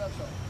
That's all.